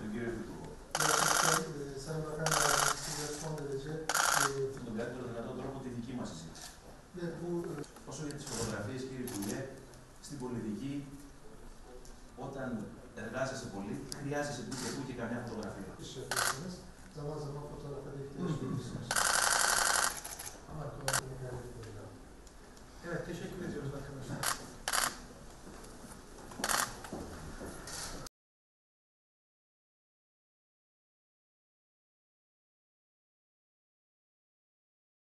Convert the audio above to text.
Του κύριο. Τον καλύτερο δυνατόν τρόπο τη δική μα εξή. Όσο για τι φωτογραφίε κυρίω στην πολιτική, όταν εργάζεται πολύ, χρειάζεσαι εταιρείε και κανένα φωτογραφία. Θα βάζω ποιο από την πυλήσει. Ναι.